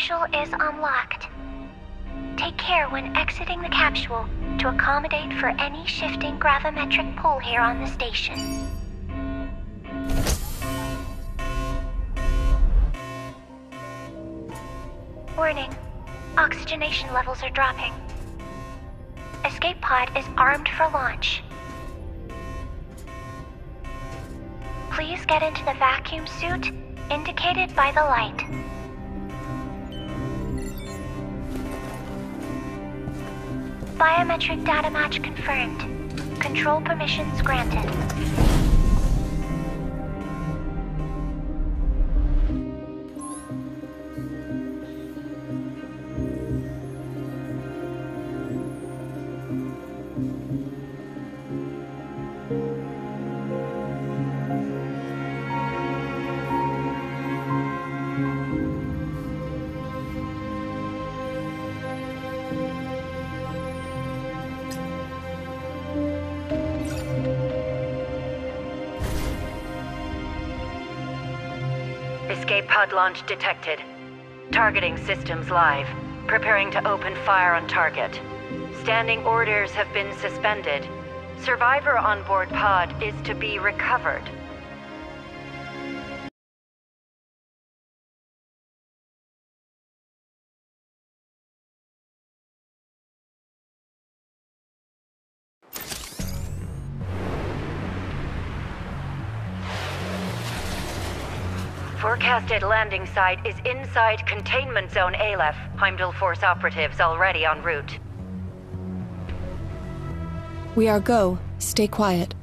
capsule is unlocked. Take care when exiting the capsule to accommodate for any shifting gravimetric pull here on the station. Warning. Oxygenation levels are dropping. Escape pod is armed for launch. Please get into the vacuum suit indicated by the light. Biometric data match confirmed. Control permissions granted. Escape pod launch detected. Targeting systems live. Preparing to open fire on target. Standing orders have been suspended. Survivor on board pod is to be recovered. Forecasted landing site is inside containment zone Aleph. Heimdall Force operatives already en route. We are go. Stay quiet.